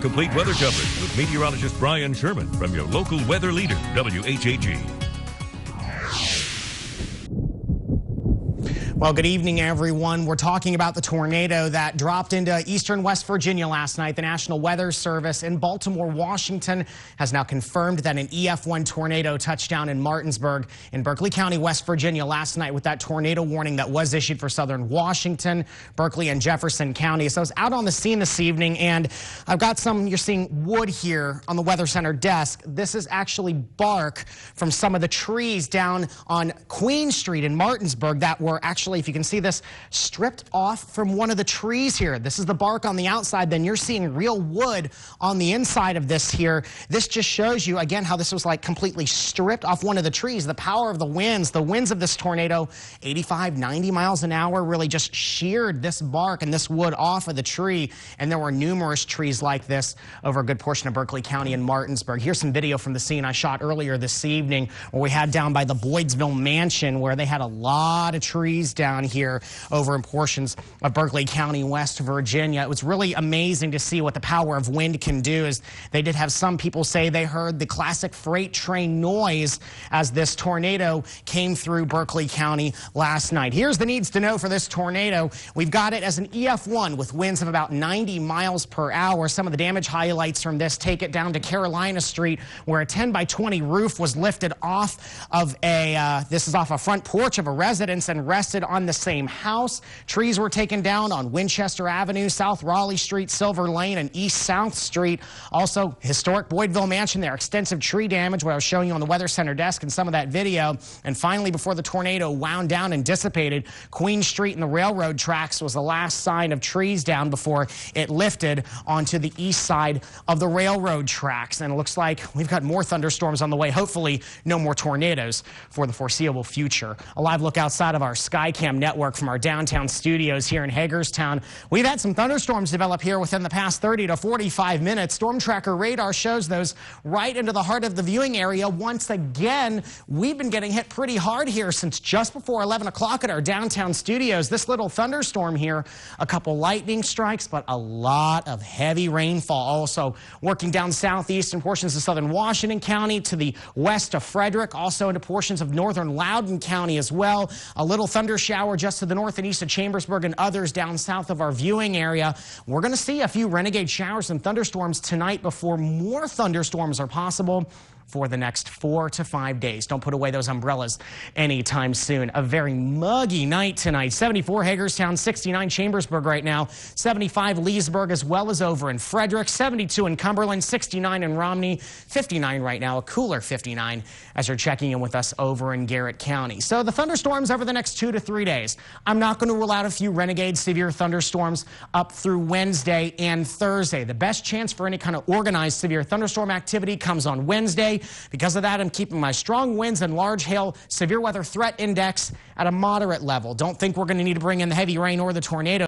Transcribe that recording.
Complete weather coverage with meteorologist Bryan Schuerman from your local weather leader, WHAG. Well, good evening, everyone. We're talking about the tornado that dropped into eastern West Virginia last night. The National Weather Service in Baltimore, Washington has now confirmed that an EF1 tornado touched down in Martinsburg in Berkeley County, West Virginia last night with that tornado warning that was issued for southern Washington, Berkeley, and Jefferson County. So I was out on the scene this evening, and I've got some, you're seeing wood here on the Weather Center desk. This is actually bark from some of the trees down on Queen Street in Martinsburg that were actually actually, if you can see this, stripped off from one of the trees here. This is the bark on the outside. Then you're seeing real wood on the inside of this here. This just shows you, again, how this was like completely stripped off one of the trees. The power of the winds, the winds of this tornado, 85, 90 miles an hour, really just sheared this bark and this wood off of the tree. And there were numerous trees like this over a good portion of Berkeley County and Martinsburg. Here's some video from the scene I shot earlier this evening where we had down by the Boydville Mansion where they had a lot of trees down here over in portions of Berkeley County, West Virginia. It was really amazing to see what the power of wind can do. As they did have some people say they heard the classic freight train noise as this tornado came through Berkeley County last night. Here's the needs to know for this tornado. We've got it as an EF1 with winds of about 90 miles per hour. Some of the damage highlights from this take it down to Carolina Street where a 10 by 20 roof was lifted off of a, uh, this is off a front porch of a residence and rested on the same house. Trees were taken down on Winchester Avenue, South Raleigh Street, Silver Lane, and East South Street. Also, historic Boydville Mansion there. Extensive tree damage, what I was showing you on the Weather Center desk in some of that video. And finally, before the tornado wound down and dissipated, Queen Street and the railroad tracks was the last sign of trees down before it lifted onto the east side of the railroad tracks. And it looks like we've got more thunderstorms on the way. Hopefully, no more tornadoes for the foreseeable future. A live look outside of our sky Network from our downtown studios here in Hagerstown. We've had some thunderstorms develop here within the past 30 to 45 minutes. Storm Tracker radar shows those right into the heart of the viewing area. Once again, we've been getting hit pretty hard here since just before 11 o'clock at our downtown studios. This little thunderstorm here, a couple lightning strikes, but a lot of heavy rainfall also working down southeast southeastern portions of southern Washington County to the west of Frederick, also into portions of northern Loudoun County as well. A little thunder just to the north and east of Chambersburg and others down south of our viewing area. We're going to see a few renegade showers and thunderstorms tonight before more thunderstorms are possible for the next four to five days. Don't put away those umbrellas anytime soon. A very muggy night tonight. 74 Hagerstown, 69 Chambersburg right now, 75 Leesburg as well as over in Frederick, 72 in Cumberland, 69 in Romney, 59 right now, a cooler 59 as you're checking in with us over in Garrett County. So the thunderstorms over the next two to three days. I'm not going to rule out a few renegade severe thunderstorms up through Wednesday and Thursday. The best chance for any kind of organized severe thunderstorm activity comes on Wednesday. Because of that, I'm keeping my strong winds and large hail severe weather threat index at a moderate level. Don't think we're going to need to bring in the heavy rain or the tornado.